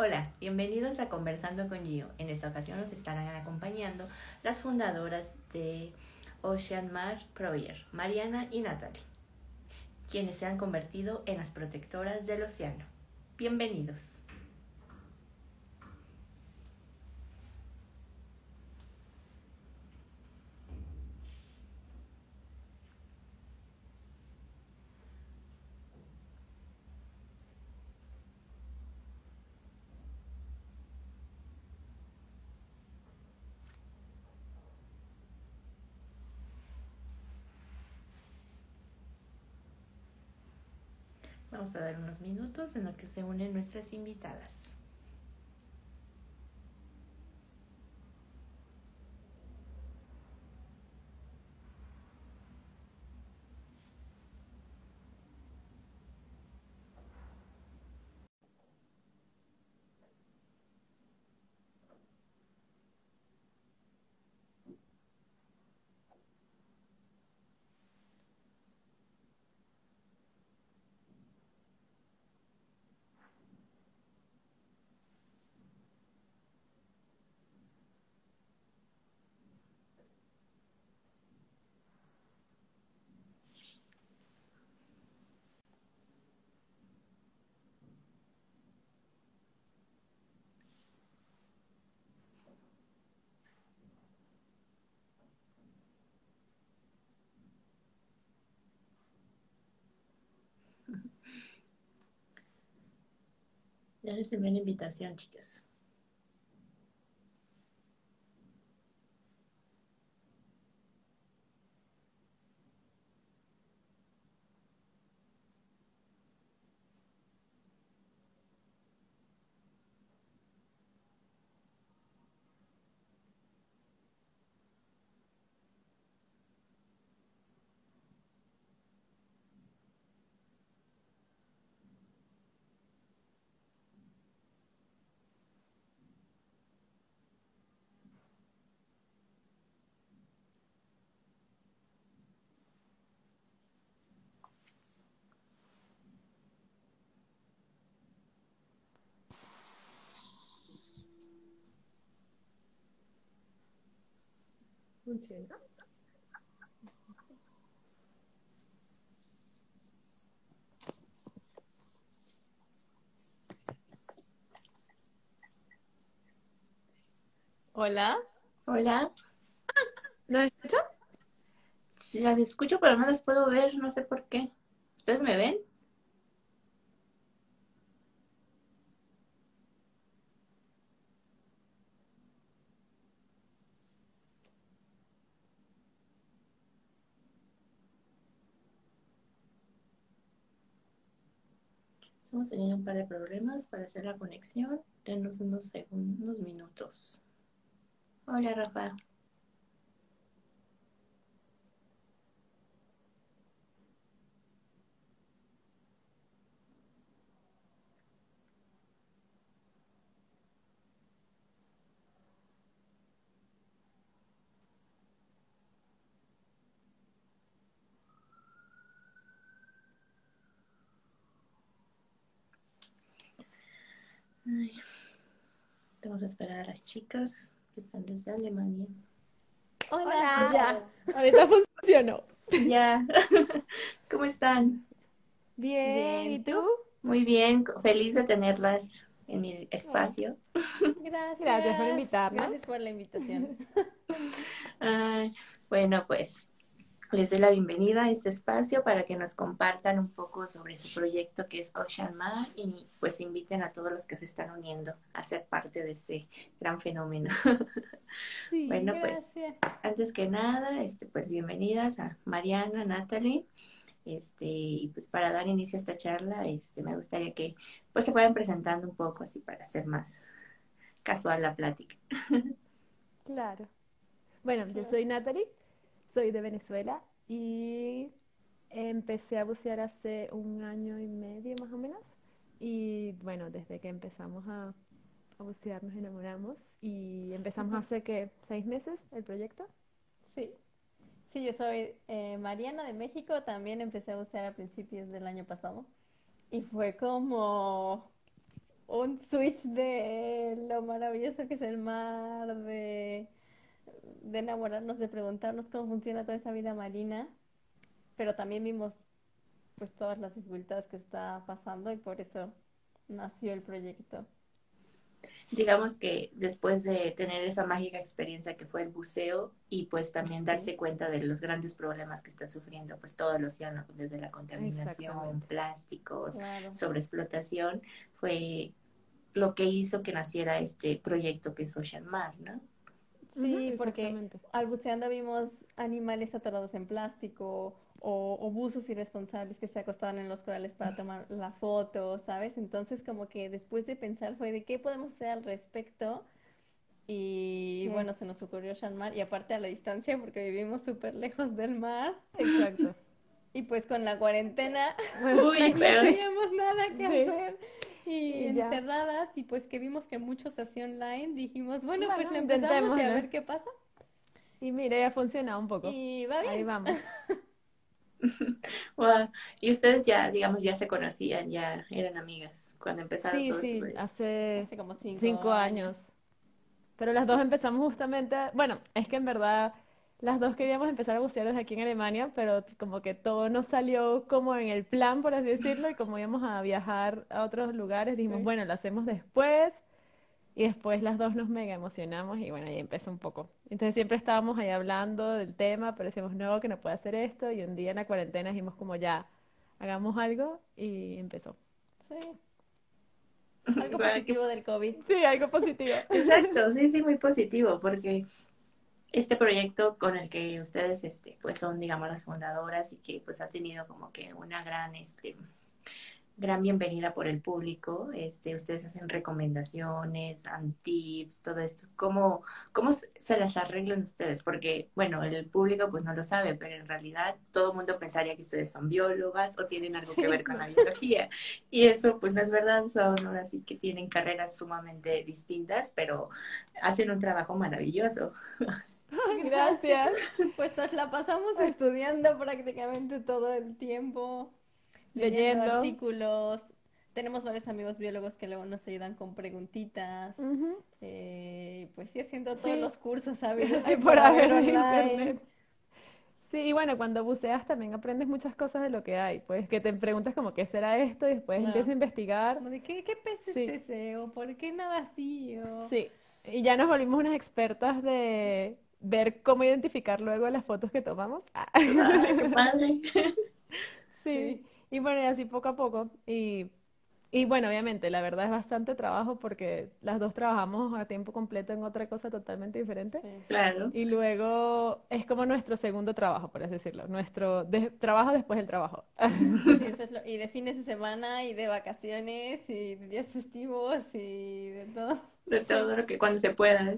Hola, bienvenidos a Conversando con Gio. En esta ocasión nos estarán acompañando las fundadoras de Ocean Mar Proyer, Mariana y Natalie, quienes se han convertido en las protectoras del océano. Bienvenidos. Vamos a dar unos minutos en los que se unen nuestras invitadas. Les envié una invitación, chicas. Funciona. Hola. Hola. ¿No escuchan? Sí, las escucho, pero no las puedo ver, no sé por qué. ¿Ustedes me ven? Estamos teniendo un par de problemas para hacer la conexión. Denos unos segundos, unos minutos. Hola, Rafa. Ay, Vamos a esperar a las chicas que están desde Alemania. Hola. Ya, ahorita funcionó. Ya. ¿Cómo están? Bien, ¿y tú? Muy bien, feliz de tenerlas en mi espacio. Gracias. Gracias por invitarnos. Gracias por la invitación. Ay, bueno, pues les doy la bienvenida a este espacio para que nos compartan un poco sobre su proyecto que es Ocean Mar y pues inviten a todos los que se están uniendo a ser parte de este gran fenómeno. Sí, bueno, pues antes que nada, este, pues bienvenidas a Mariana, Natalie. Este, y pues para dar inicio a esta charla, este, me gustaría que pues se fueran presentando un poco así para hacer más casual la plática. Claro. Bueno, yo soy Natalie, soy de Venezuela y empecé a bucear hace un año y medio más o menos. Y bueno, desde que empezamos a, a bucear nos enamoramos y empezamos hace que seis meses el proyecto. Sí. Sí, yo soy eh, Mariana de México. También empecé a bucear a principios del año pasado. Y fue como un un switch de lo maravilloso que es el mar, de, de enamorarnos, de preguntarnos cómo funciona toda esa vida marina, pero también vimos pues todas las dificultades que está pasando y por eso nació el proyecto. Digamos que después de tener esa mágica experiencia que fue el buceo y pues también darse cuenta de los grandes problemas que está sufriendo pues todo el océano, desde la contaminación, plásticos, Claro. sobreexplotación, fue lo que hizo que naciera este proyecto que es Ocean Mar, ¿no? Sí, porque al buceando vimos animales atorados en plástico o, o buzos irresponsables que se acostaban en los corales para tomar la foto, ¿sabes? Entonces como que después de pensar fue de qué podemos hacer al respecto y Sí. bueno, se nos ocurrió Ocean Mar y aparte a la distancia porque vivimos súper lejos del mar Exacto. y pues con la cuarentena Uy, no teníamos nada que Sí. hacer y Y ya. encerradas y pues que vimos que muchos hacía online, dijimos, bueno, pues Bueno, le empezamos y a ver qué pasa Y mire, ha funcionado un poco. y va Ahí bien. vamos. Wow. Y ustedes ya, digamos, ya se conocían, ya eran amigas cuando empezaron Sí, todo sí, hace Hace como cinco, cinco años. Pero las dos empezamos justamente, a- bueno, es que en verdad las dos queríamos empezar a bucear desde aquí en Alemania, pero como que todo nos salió como en el plan, por así decirlo, y como íbamos a viajar a otros lugares, dijimos, Sí. bueno, lo hacemos después, y después las dos nos mega emocionamos, y bueno, ahí empezó un poco. Entonces siempre estábamos ahí hablando del tema, pero decíamos, no, que no puede hacer esto, y un día en la cuarentena dijimos como ya, hagamos algo, y empezó. Sí. Algo positivo del COVID. Sí, algo positivo. Exacto, sí, sí, muy positivo, porque este proyecto con el que ustedes, este, pues son, digamos, las fundadoras y que pues ha tenido como que una gran, este, gran bienvenida por el público, este, ustedes hacen recomendaciones, dan tips, todo esto, ¿cómo, cómo se las arreglan ustedes? Porque, bueno, el público pues no lo sabe, pero en realidad todo el mundo pensaría que ustedes son biólogas o tienen algo que ver con la biología. Y eso pues no es verdad, son ahora sí que tienen carreras sumamente distintas, pero hacen un trabajo maravilloso. Gracias. Pues nos la pasamos estudiando prácticamente todo el tiempo, leyendo Leyendo. artículos. Tenemos varios amigos biólogos que luego nos ayudan con preguntitas. Eh, pues sí, haciendo todos Sí. los cursos sabidos Sí, y por haber internet. Sí, y bueno, cuando buceas también aprendes muchas cosas de lo que hay. Pues que te preguntas como qué será esto y después Claro. empiezas a investigar. Como de qué, qué pez es ese o por qué nada así o Sí. Y ya nos volvimos unas expertas de ver cómo identificar luego las fotos que tomamos. Ah, Ay, qué padre. Sí. Y bueno, y así poco a poco. Y, y bueno, obviamente, la verdad es bastante trabajo porque las dos trabajamos a tiempo completo en otra cosa totalmente diferente. Sí. Claro. Y luego es como nuestro segundo trabajo, por así decirlo. Nuestro de- trabajo después del trabajo. Sí, eso es lo- y de fines de semana y de vacaciones y de días festivos y de todo. De todo lo que cuando se pueda.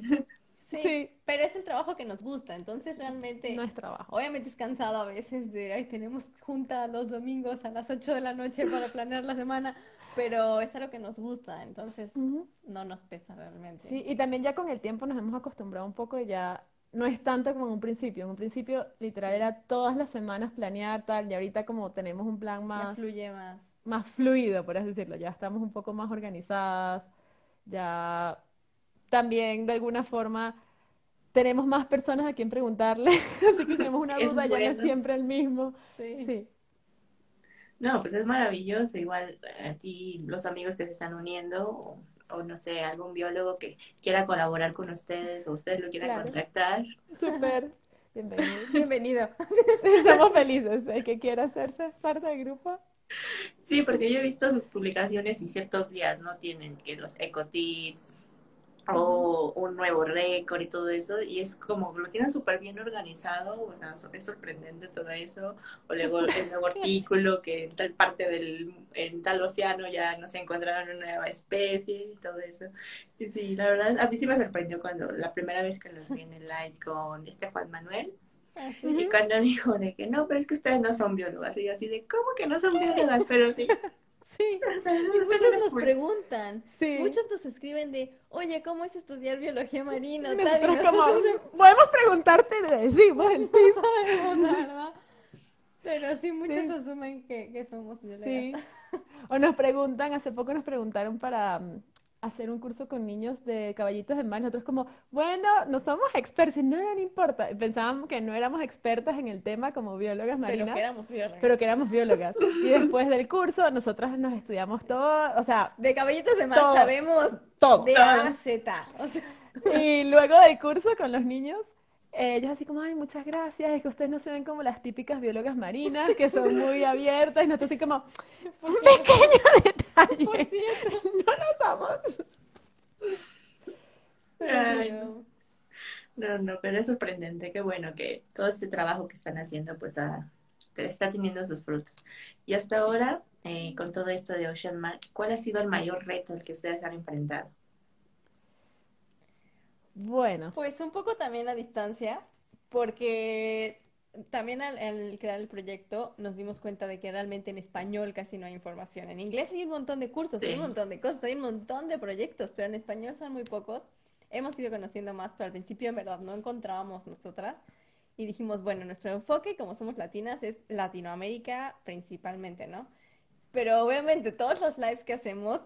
Sí, Sí. pero es el trabajo que nos gusta, entonces realmente, No es trabajo. obviamente es cansado a veces de, ay, tenemos junta los domingos a las 8 de la noche para planear la semana, pero es algo que nos gusta, entonces Ujú. no nos pesa realmente. Sí, y también ya con el tiempo nos hemos acostumbrado un poco y ya no es tanto como en un principio. En un principio, literal, era todas las semanas planear tal, y ahorita como tenemos un plan Ya más, fluye más. más fluido, por así decirlo, ya estamos un poco más organizadas, ya también de alguna forma tenemos más personas a quien preguntarle, así que si tenemos una duda, ya no es bueno. siempre el mismo. Sí. Sí. No, pues es maravilloso. Igual a ti, los amigos que se están uniendo, o, o no sé, algún biólogo que quiera colaborar con ustedes o ustedes lo quieran Claro. contactar. Súper bienvenido. Bienvenido. Somos felices. El que quiera hacerse parte del grupo. Sí, porque yo he visto sus publicaciones y ciertos días no tienen que los ecotips o un nuevo récord y todo eso, y es como lo tienen súper bien organizado, o sea, es sorprendente todo eso, o luego el nuevo artículo que en tal parte del, en tal océano ya no se encontraron una nueva especie y todo eso. Y sí, la verdad, a mí sí me sorprendió cuando la primera vez que los vi en el live con este Juan Manuel, Así. y cuando dijo de que no, pero es que ustedes no son biólogas, y yo así de, ¿cómo que no son biólogas? Pero sí. Sí. O sea, muchos nos preguntan, Sí. muchos nos escriben de, oye, ¿cómo es estudiar biología marina? Y Tal, y nosotros como, nosotros podemos preguntarte y decimos no sabemos, verdad. Pero sí, muchos Sí. asumen que, que somos biólogas. Sí. O nos preguntan, hace poco nos preguntaron para, mm, hacer un curso con niños de caballitos de mar. Nosotros como, bueno, no somos expertos, no, no importa. Pensábamos que no éramos expertas en el tema como biólogas marinas. Pero que éramos biólogas. Pero que éramos biólogas. Y después del curso, nosotras nos estudiamos todo, o sea... De caballitos de mar todo, sabemos todo. de A a Z. O sea, Y luego del curso con los niños, ellos así como, ay, muchas gracias, es que ustedes no se ven como las típicas biólogas marinas, que son muy abiertas, y nosotros así como, un pequeño detalle, por cierto. no lo somos. Ay, no. No, no, pero es sorprendente, qué bueno que todo este trabajo que están haciendo pues ah, que está teniendo sus frutos. Y hasta ahora, eh, con todo esto de Ocean Mar, ¿cuál ha sido el mayor reto al que ustedes han enfrentado? Bueno, Pues un poco también la distancia, porque también al, al crear el proyecto nos dimos cuenta de que realmente en español casi no hay información. En inglés hay un montón de cursos, hay Sí. un montón de cosas, hay un montón de proyectos, pero en español son muy pocos. Hemos ido conociendo más, pero al principio en verdad no encontrábamos nosotras. Y dijimos, bueno, nuestro enfoque, como somos latinas, es Latinoamérica principalmente, ¿no? Pero obviamente todos los lives que hacemos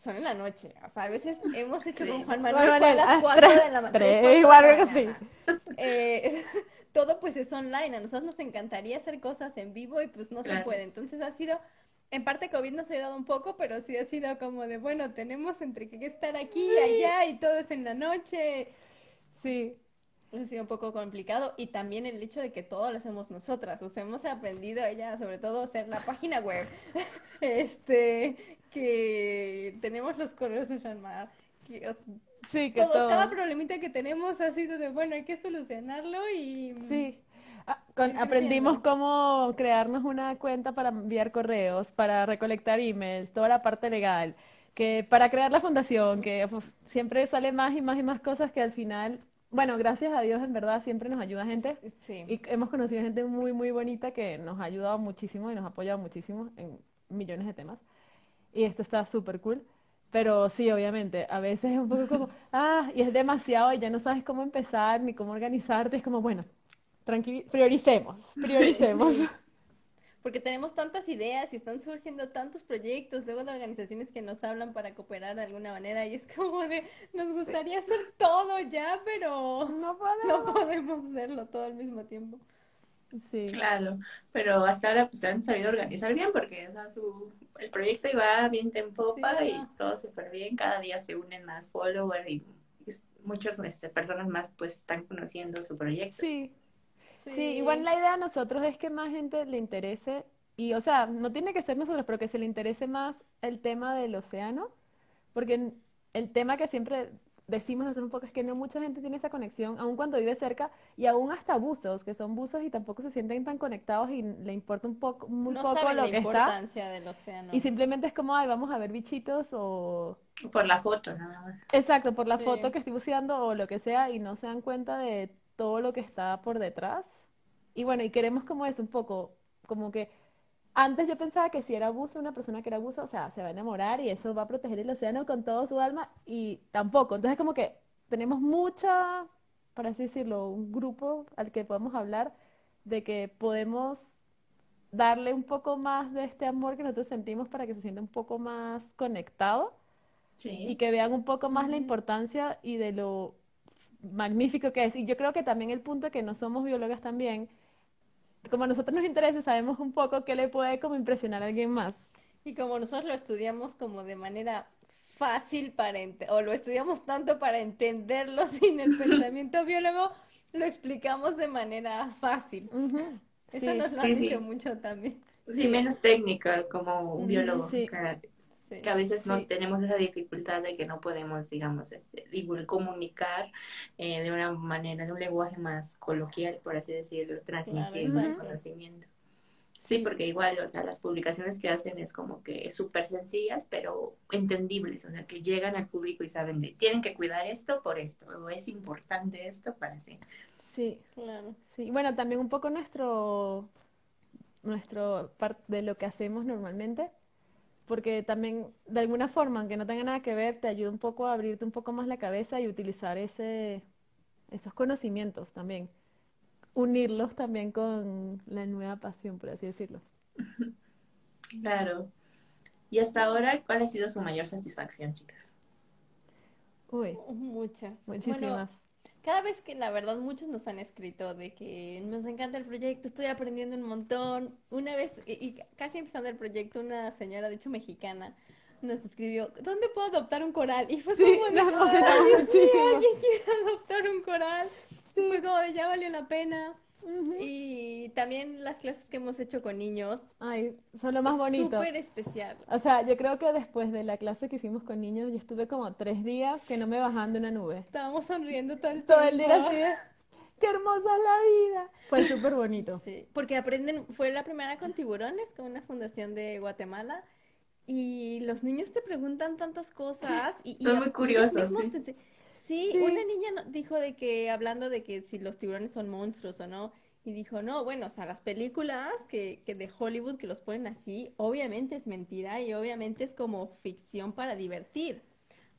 son en la noche. O sea, a veces hemos hecho Sí. con Juan Manuel fue a las ah, 4 tres- de la ma- tres, tres, cuatro de o la mañana. Eh, todo pues es online. A nosotros nos encantaría hacer cosas en vivo y pues no se Claro. puede. Entonces ha sido, en parte COVID nos ha ayudado un poco, pero sí ha sido como de, bueno, tenemos entre que estar aquí y allá y todo es en la noche. sí, Ha sido un poco complicado y también el hecho de que todo lo hacemos nosotras, o sea, hemos aprendido ella sobre todo a hacer la página web, este, que tenemos los correos Shanma, que, o- sí, que todo, todo. cada problemita que tenemos ha sido de, bueno, hay que solucionarlo y Sí. Ah, con- aprendimos cómo crearnos una cuenta para enviar correos, para recolectar emails, toda la parte legal, que para crear la fundación, que siempre sale más y más y más cosas que al final, bueno, gracias a Dios en verdad siempre nos ayuda gente sí. y hemos conocido gente muy muy bonita que nos ha ayudado muchísimo y nos ha apoyado muchísimo en millones de temas y esto está súper cool. Pero sí, obviamente, a veces es un poco como, ah, y es demasiado y ya no sabes cómo empezar ni cómo organizarte. Es como, bueno, prioricemos, prioricemos. Porque tenemos tantas ideas y están surgiendo tantos proyectos, luego de organizaciones que nos hablan para cooperar de alguna manera y es como de, nos gustaría hacer todo ya, pero No no podemos. podemos hacerlo todo al mismo tiempo. Sí, Claro, pero hasta ahora pues han sabido organizar bien porque o sea, su, el proyecto iba bien en popa Sí, y todo súper bien. Cada día se unen más followers y, y muchas este, personas más pues están conociendo su proyecto. sí, sí. Igual la idea a nosotros es que más gente le interese y, o sea, no tiene que ser nosotros, pero que se le interese más el tema del océano, porque el tema que siempre decimos nosotros un poco es que no mucha gente tiene esa conexión, aun cuando vive cerca, y aún hasta buzos, que son buzos y tampoco se sienten tan conectados y le importa un poco, muy No poco saben lo la que está. del océano. Y simplemente es como, ay, vamos a ver bichitos o... Por la foto nada más. Exacto, por la Sí. foto que estoy buceando o lo que sea y no se dan cuenta de todo lo que está por detrás. Y bueno, y queremos como eso un poco, como que antes yo pensaba que si era buzo, una persona que era buzo, o sea, se va a enamorar y eso va a proteger el océano con todo su alma y tampoco. Entonces como que tenemos mucha, para así decirlo, un grupo al que podemos hablar de que podemos darle un poco más de este amor que nosotros sentimos para que se sienta un poco más conectado y Sí. que vean un poco más la Ujú. importancia y de lo magnífico que es. Y yo creo que también el punto que no somos biólogas también, como a nosotros nos interesa, sabemos un poco qué le puede como impresionar a alguien más. Y como nosotros lo estudiamos como de manera fácil para o lo estudiamos tanto para entenderlo sin el pensamiento biólogo, lo explicamos de manera fácil. Eso sí, nos lo Sí, han sí. dicho mucho también. Sí, menos técnico como un biólogo, sí. que, Sí. que a veces no Sí. tenemos esa dificultad de que no podemos, digamos, este, comunicar eh, de una manera, en un lenguaje más coloquial, por así decirlo, transmitir el conocimiento. Sí, porque igual, o sea, las publicaciones que hacen es como que súper sencillas, pero entendibles, o sea, que llegan al público y saben de, tienen que cuidar esto por esto, o es importante esto para hacer. sí, Claro. sí. Bueno, también un poco nuestro, nuestro parte de lo que hacemos normalmente, porque también de alguna forma, aunque no tenga nada que ver, te ayuda un poco a abrirte un poco más la cabeza y utilizar ese, esos conocimientos también. Unirlos también con la nueva pasión, por así decirlo. Claro. Y hasta ahora, ¿cuál ha sido su mayor satisfacción, chicas? Uy, Muchas. muchísimas. Bueno, cada vez que la verdad muchos nos han escrito de que nos encanta el proyecto, estoy aprendiendo un montón. Una vez, y, y casi empezando el proyecto, una señora, de hecho mexicana, nos escribió, ¿dónde puedo adoptar un coral? Y fue Sí, como nos "Ay, emocionamos Dios mío, muchísimo". alguien quiere adoptar un coral. Fue como de, ya valió la pena. Ujú. Y también las clases que hemos hecho con niños, Ay, son lo más bonito. súper especial. O sea, yo creo que después de la clase que hicimos con niños, yo estuve como tres días que no me bajaban de una nube. Estábamos sonriendo todo el Todo el día así de, ¡qué hermosa es la vida! Fue súper bonito. Sí, porque aprenden, fue la primera con tiburones, con una fundación de Guatemala, y los niños te preguntan tantas cosas y, y Son muy curiosos, mismos sí. te Sí, Sí. una niña no- dijo de que, hablando de que si los tiburones son monstruos o no, y dijo, no, bueno, o sea, las películas que, que de Hollywood que los ponen así, obviamente es mentira y obviamente es como ficción para divertir.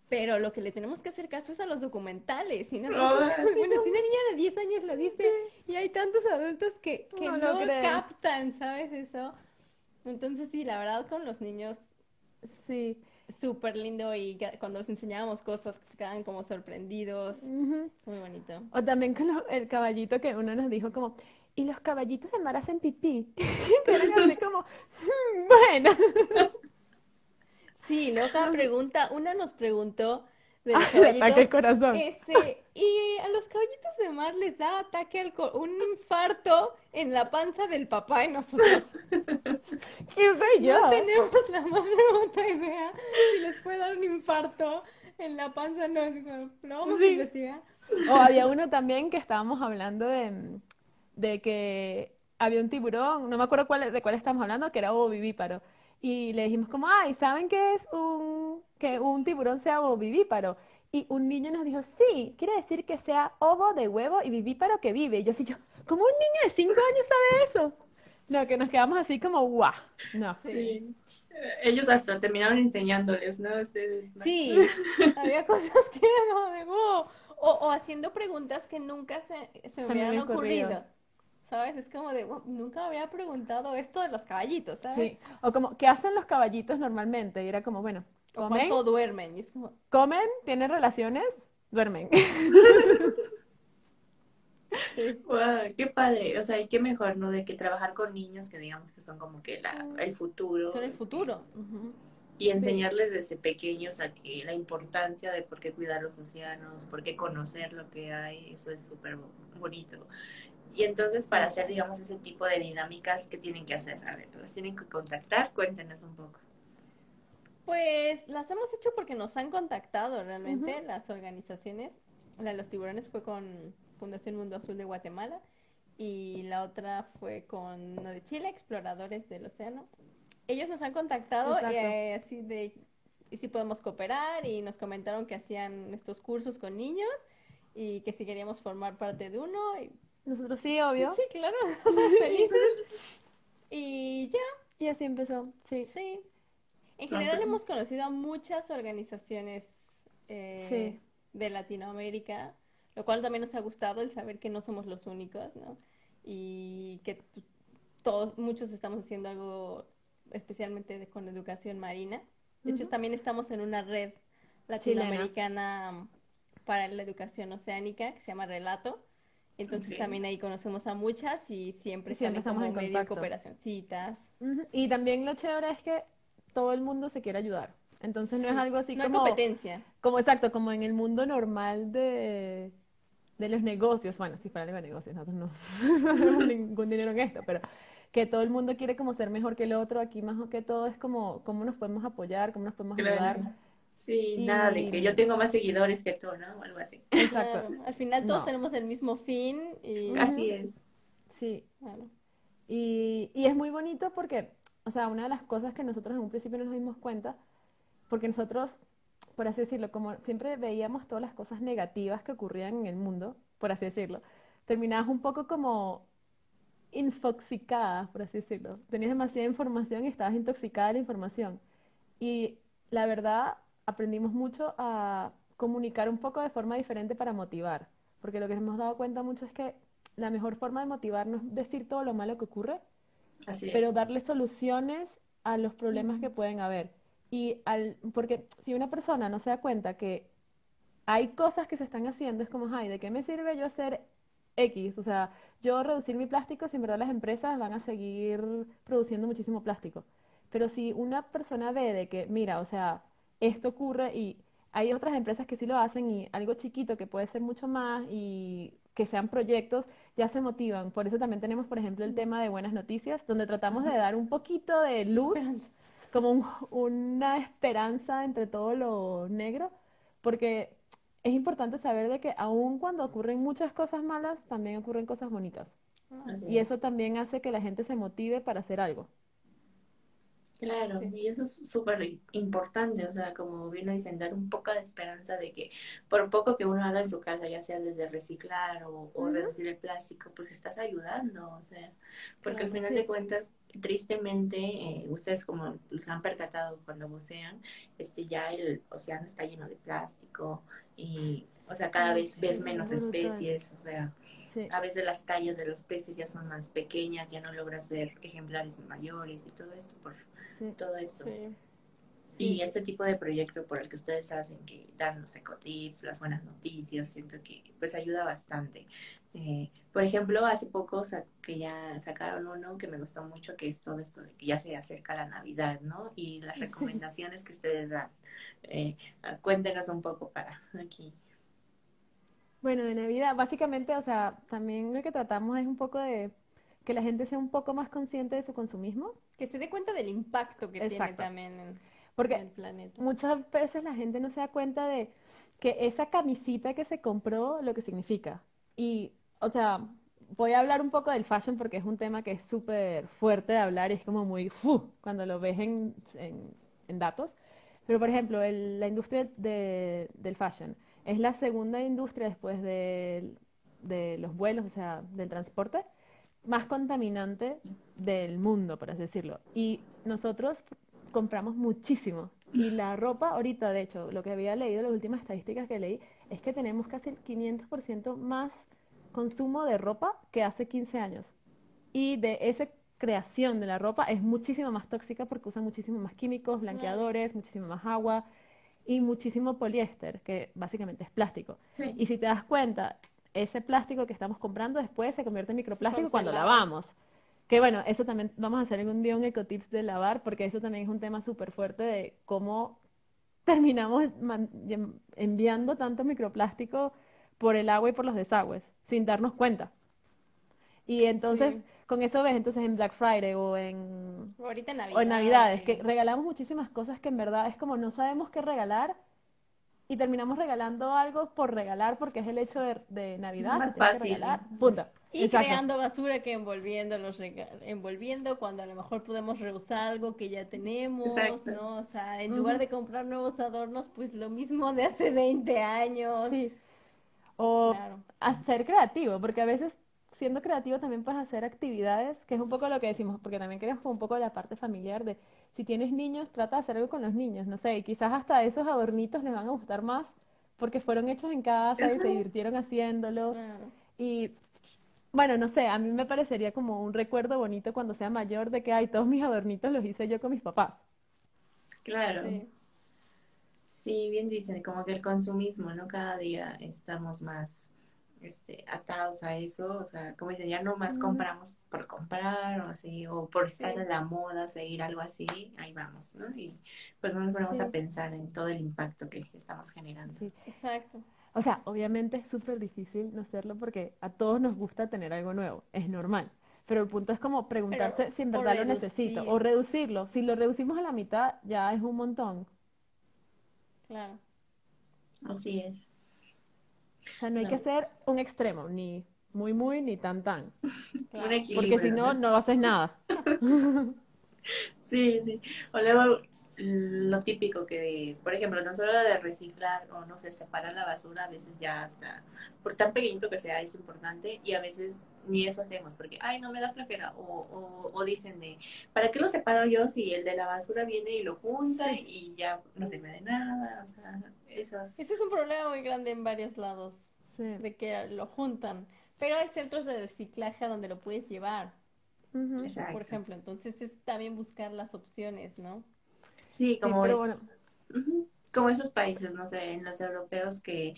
Pero lo que le tenemos que hacer caso es a los documentales. Y nosotros, bueno, si una niña de 10 años lo dice, y hay tantos adultos que, que No no captan, ¿sabes eso? Entonces, sí, la verdad, con los niños, Sí. Súper lindo. Y cuando les enseñábamos cosas, que se quedaban como sorprendidos. Muy bonito. O también con lo- el caballito que uno nos dijo como, ¿y los caballitos de mar hacen pipí? Así como, "Hmm, bueno. Sí, cada pregunta, una nos preguntó de los Ataque al corazón. Este, y a los caballitos de mar les da ataque al un infarto en la panza del papá y nosotros ¿Qué yo? no tenemos la más remota idea si les puede dar un infarto en la panza, no, como, lo vamos a Sí. investigar. O había uno también que estábamos hablando de, de que había un tiburón, no me acuerdo cuál, de cuál estamos hablando, que era ovovivíparo. Y le dijimos como, ay, ¿saben qué es un, que un tiburón sea ovovivíparo? Y un niño nos dijo, sí, quiere decir que sea ovo de huevo y vivíparo que vive. Y yo así, yo, ¿cómo un niño de cinco años sabe eso? No, que nos quedamos así como, guau, no. Sí. Ellos hasta terminaron enseñándoles, ¿no? Ustedes. Sí, había cosas que eran como de wow. O, o haciendo preguntas que nunca se, se me me hubieran ocurrido. ocurrido. ¿Sabes? Es como de, wow, nunca había preguntado esto de los caballitos, ¿sabes? Sí. O como, ¿qué hacen los caballitos normalmente? Y era como, bueno, O comen, cuánto duermen. Y es como, comen, tienen relaciones, duermen. Guau, qué padre, o sea, y qué mejor, ¿no? De que trabajar con niños que digamos que son como que la, el futuro. son el futuro. Y enseñarles desde pequeños a que la importancia de por qué cuidar los océanos, por qué conocer lo que hay, eso es súper bonito. Y entonces para hacer, digamos, ese tipo de dinámicas, ¿qué tienen que hacer? A ver, ¿los tienen que contactar? Cuéntenos un poco. Pues las hemos hecho porque nos han contactado realmente las organizaciones. La de los tiburones fue con Fundación Mundo Azul de Guatemala y la otra fue con una de Chile, Exploradores del Océano. Ellos nos han contactado y eh, así de y si podemos cooperar y nos comentaron que hacían estos cursos con niños y que si queríamos formar parte de uno y Nosotros sí, obvio. sí, claro, o sea, felices. Y ya, Y así empezó, sí. Sí. En general pues, hemos conocido a muchas organizaciones eh, Sí. de Latinoamérica, lo cual también nos ha gustado el saber que no somos los únicos, ¿no? Y que todos, muchos estamos haciendo algo especialmente de- con educación marina. De hecho, también estamos en una red latinoamericana para la educación oceánica que se llama Relato. Entonces también ahí conocemos a muchas y siempre Y siempre estamos en medio contacto. cooperacioncitas. Ujú. Y también lo chévere es que todo el mundo se quiere ayudar. Entonces no es algo así No hay como, competencia. como exacto, como en el mundo normal de, de los negocios. Bueno, si fuera de negocios, nosotros no, no tenemos ningún dinero en esto, pero que todo el mundo quiere como ser mejor que el otro. Aquí más que todo es como cómo nos podemos apoyar, cómo nos podemos ayudar. Sí, Y- nada de que yo tengo más seguidores que tú, ¿no? O algo así. Exacto. Claro, Al final todos No. tenemos el mismo fin y Así es. Sí, claro. Y, y es muy bonito porque, o sea, una de las cosas que nosotros en un principio no nos dimos cuenta, porque nosotros, por así decirlo, como siempre veíamos todas las cosas negativas que ocurrían en el mundo, por así decirlo, terminabas un poco como infoxicada, por así decirlo. Tenías demasiada información y estabas intoxicada de la información. Y la verdad, aprendimos mucho a comunicar un poco de forma diferente para motivar, porque lo que hemos dado cuenta mucho es que la mejor forma de motivar no es decir todo lo malo que ocurre, Así pero es. darle soluciones a los problemas que pueden haber. Y al, porque si una persona no se da cuenta que hay cosas que se están haciendo, es como, ay, ¿de qué me sirve yo hacer X? O sea, yo reducir mi plástico si en verdad las empresas van a seguir produciendo muchísimo plástico. Pero si una persona ve de que, mira, o sea, esto ocurre y hay otras empresas que sí lo hacen y algo chiquito que puede ser mucho más y que sean proyectos, ya se motivan. Por eso también tenemos, por ejemplo, el tema de buenas noticias, donde tratamos de dar un poquito de luz, como un- una esperanza entre todo lo negro, porque es importante saber de que aun cuando ocurren muchas cosas malas, también ocurren cosas bonitas. Así Y es. eso también hace que la gente se motive para hacer algo. Claro, y eso es súper importante, o sea, como bien lo dicen, dar un poco de esperanza de que por poco que uno haga en su casa, ya sea desde reciclar o, reducir el plástico, pues estás ayudando, o sea, porque al final sí. de cuentas, tristemente, eh, ustedes como se han percatado cuando bucean, este ya el océano está lleno de plástico y, o sea, cada Sí, vez ves menos especies, o sea, Sí. a veces las tallas de los peces ya son más pequeñas, ya no logras ver ejemplares mayores y todo esto por Sí. todo esto. Sí. Y este tipo de proyecto por el que ustedes hacen, que dan los ecotips, las buenas noticias, siento que pues ayuda bastante. Eh, por ejemplo, hace poco que ya sacaron uno que me gustó mucho, que es todo esto de que ya se acerca la Navidad, ¿no? Y las recomendaciones que ustedes dan. Eh, cuéntenos un poco para aquí. Bueno, de Navidad, básicamente, o sea, también lo que tratamos es un poco de que la gente sea un poco más consciente de su consumismo, Que se dé cuenta del impacto que tiene Exacto. también en, en porque el planeta. muchas veces la gente no se da cuenta de que esa camisita que se compró, lo que significa. Y, o sea, voy a hablar un poco del fashion porque es un tema que es súper fuerte de hablar y es como muy, ¡fu! cuando lo ves en, en- en datos. Pero, por ejemplo, el- la industria de- del fashion es la segunda industria después del- de los vuelos, o sea, del transporte, más contaminante del mundo, por así decirlo. Y nosotros compramos muchísimo. Y la ropa, ahorita, de hecho, lo que había leído, las últimas estadísticas que leí, es que tenemos casi el 500% más consumo de ropa que hace 15 años. Y de esa creación de la ropa es muchísimo más tóxica porque usa muchísimo más químicos, blanqueadores, muchísimo más agua y muchísimo poliéster, que básicamente es plástico. Sí. Y si te das cuenta, ese plástico que estamos comprando después se convierte en microplástico cuando lavamos. Que bueno, eso también vamos a hacer algún día un ecotips de lavar, porque eso también es un tema súper fuerte de cómo terminamos enviando tanto microplástico por el agua y por los desagües, sin darnos cuenta. Y entonces, Sí. con eso ves, entonces en Black Friday o en, Ahorita en o en Navidades, que regalamos muchísimas cosas que en verdad es como no sabemos qué regalar y terminamos regalando algo por regalar porque es el hecho de, de Navidad, Más fácil. regalar, punto. Y Exacto. creando basura que envolviendo los envolviendo cuando a lo mejor podemos reusar algo que ya tenemos, Exacto. ¿no? O sea, en lugar de comprar nuevos adornos, pues lo mismo de hace 20 años. Sí. O Claro. hacer creativo, porque a veces siendo creativo también puedes hacer actividades, que es un poco lo que decimos, porque también queremos un poco la parte familiar de si tienes niños, trata de hacer algo con los niños, no sé, quizás hasta esos adornitos les van a gustar más porque fueron hechos en casa y se divirtieron haciéndolo. Claro. Y bueno, no sé, a mí me parecería como un recuerdo bonito cuando sea mayor de que, ay, todos mis adornitos los hice yo con mis papás. Claro. Sí. Sí, bien dicen, como que el consumismo, ¿no? Cada día estamos más este, atados a eso, o sea, como dicen, ya no más Ujú. compramos por comprar o así, o por estar Sí. a la moda, seguir algo así, ahí vamos, ¿no? Y pues no nos ponemos Sí. a pensar en todo el impacto que estamos generando. Sí. Exacto. O sea, obviamente es súper difícil no hacerlo porque a todos nos gusta tener algo nuevo, es normal. Pero el punto es como preguntarse Pero, si en verdad lo necesito o reducirlo. Si lo reducimos a la mitad, ya es un montón. Claro. Así es. O sea, no hay No. que ser un extremo, ni muy, muy, ni tan, tan. claro. Un equilibrio, Porque si no, no haces nada. Sí, sí. O luego lo típico que, por ejemplo, no solo de reciclar o no sé, separar la basura, a veces ya hasta, por tan pequeñito que sea, es importante y a veces ni eso hacemos porque, ay, no me da flojera. O, o, o dicen de, ¿para qué lo separo yo si el de la basura viene y lo junta y ya no se me de nada? O sea, esas... Ese es un problema muy grande en varios lados, Sí. de que lo juntan. Pero hay centros de reciclaje donde lo puedes llevar, por ejemplo. Entonces es también buscar las opciones, ¿no? Sí, como... bueno, como esos países, no sé, en los europeos que,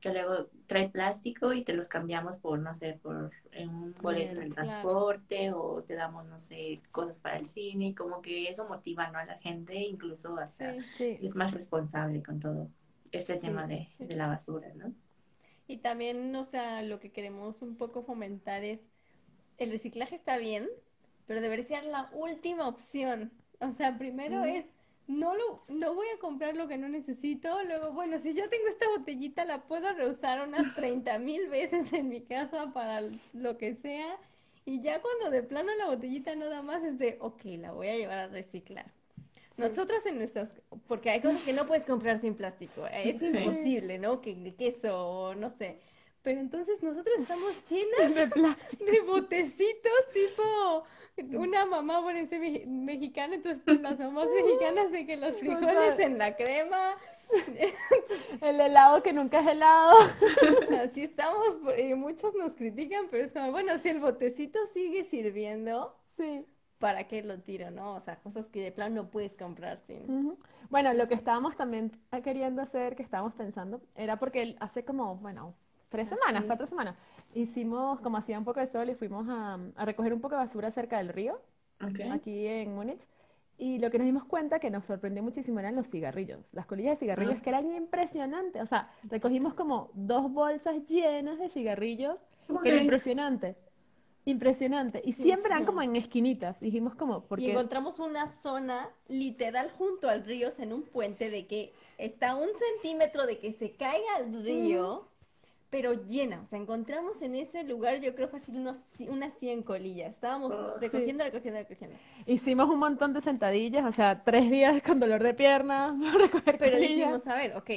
que luego trae plástico y te los cambiamos por, no sé, por en un boleto del claro. transporte o te damos, no sé, cosas para el cine, y como que eso motiva, ¿no? A la gente, incluso hasta Sí. Sí. es más responsable con todo este tema de, de la basura, ¿no? Y también, o sea, lo que queremos un poco fomentar es, el reciclaje está bien, pero debería ser la última opción. O sea, primero es, no lo, no voy a comprar lo que no necesito, luego, bueno, si ya tengo esta botellita, la puedo reusar unas 30 mil veces en mi casa para lo que sea, y ya cuando de plano la botellita no da más, es de, ok, la voy a llevar a reciclar. Nosotras en nuestras, porque hay cosas que no puedes comprar sin plástico, es Sí. imposible, ¿no? Que que queso o no sé. Pero entonces nosotros estamos llenas De plástico. de botecitos tipo una mamá por ser me- mexicana, entonces pues, las mamás mexicanas de que los frijoles en la crema, El helado que nunca es helado. así estamos, y muchos nos critican, pero es como, bueno, si el botecito sigue sirviendo, Sí. ¿para qué lo tiro, no? O sea, cosas que de plano no puedes comprar sin... Ujú. Bueno, lo que estábamos también queriendo hacer, que estábamos pensando, era porque hace como, bueno, tres semanas, cuatro semanas, hicimos, como hacía un poco de sol, y fuimos a, a recoger un poco de basura cerca del río, aquí en Múnich. Y lo que nos dimos cuenta que nos sorprendió muchísimo eran los cigarrillos, las colillas de cigarrillos Ah. que eran impresionantes. O sea, recogimos como dos bolsas llenas de cigarrillos, que era impresionante. Impresionante. Y Sí, siempre eran sí. como en esquinitas. Dijimos como, Y porque encontramos una zona literal junto al río, en un puente de que está a un centímetro de que se caiga al río, pero llena. O sea, encontramos en ese lugar, yo creo fácil unos, unas 100 colillas. Estábamos Oh, sí. recogiendo, recogiendo, recogiendo. hicimos un montón de sentadillas, o sea, tres días con dolor de pierna, recoger Pero colillas. dijimos, a ver, ok,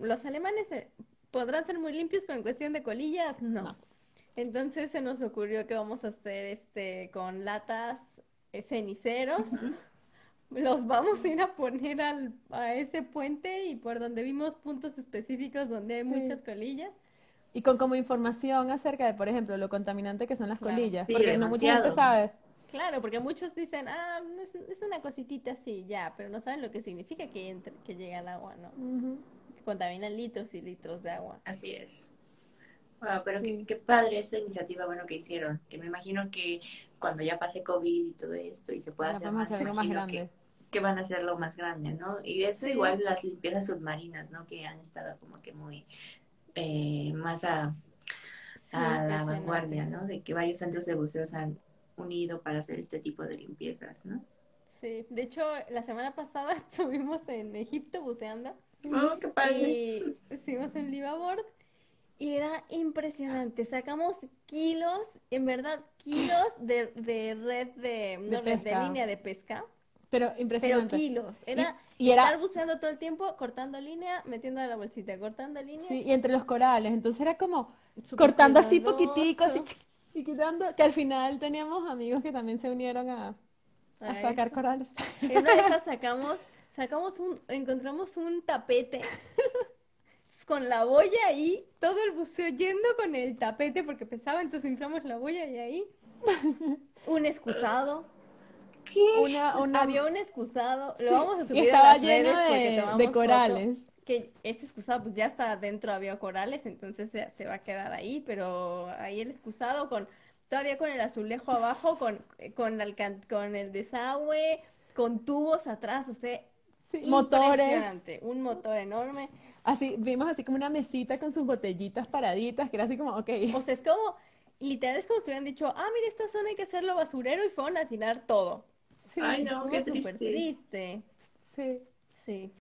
los alemanes eh, podrán ser muy limpios, pero en cuestión de colillas, no. No. Entonces se nos ocurrió que vamos a hacer este con latas eh, ceniceros. Los vamos a ir a poner al, a ese puente y por donde vimos puntos específicos donde hay Sí. muchas colillas. Y con como información acerca de, por ejemplo, lo contaminante que son las Claro. colillas, Sí, porque no mucha gente sabe. Claro, porque muchos dicen, ah, no es, es una cositita así, ya, pero no saben lo que significa que entre, que llega al agua, ¿no? Que contaminan litros y litros de agua. Así es. Wow, pero Sí. qué, qué padre esa iniciativa, bueno, que hicieron. Que me imagino que cuando ya pase COVID y todo esto y se pueda hacer más, hacer más imagino que, grande. que van a hacerlo más grande, ¿no? Y eso igual las limpiezas submarinas, ¿no? Que han estado como que muy eh, más a, Sí, a la vanguardia, ¿no? De que varios centros de buceo se han unido para hacer este tipo de limpiezas, ¿no? Sí, de hecho, la semana pasada estuvimos en Egipto buceando Oh, qué padre. y hicimos un liveaboard y era impresionante. Sacamos kilos, en verdad, kilos de, de red de, no red, de pesca. línea de pesca, Pero pero impresionante. kilos. Era Y, y era, estar buceando todo el tiempo, cortando línea, metiendo a la bolsita, cortando línea. sí, y entre los corales, entonces era como Súper cortando así cuidadoso. poquitico, así, y quitando, que al final teníamos amigos que también se unieron a, a A sacar eso. corales. En una de esas sacamos, sacamos un, encontramos un tapete con la boya ahí, todo el buceo yendo con el tapete porque pesaba, entonces inflamos la boya y ahí. Un excusado. Una, una, Había un excusado, sí, lo vamos a y subir a estaba las redes lleno porque de, de foto, corales. que ese excusado pues ya está adentro había corales, entonces se, se va a quedar ahí, pero ahí el excusado con todavía con el azulejo abajo, con con, la alcan- con el desagüe, con tubos atrás, o sea, Sí, motores. impresionante, un motor enorme. Así, vimos así como una mesita con sus botellitas paraditas, que era así como, ok. O sea, es como, literal es como si hubieran dicho, ah, mira, esta zona hay que hacerlo basurero y fueron a tirar todo. Sí, Ay, no, qué súper triste. triste. sí. Sí.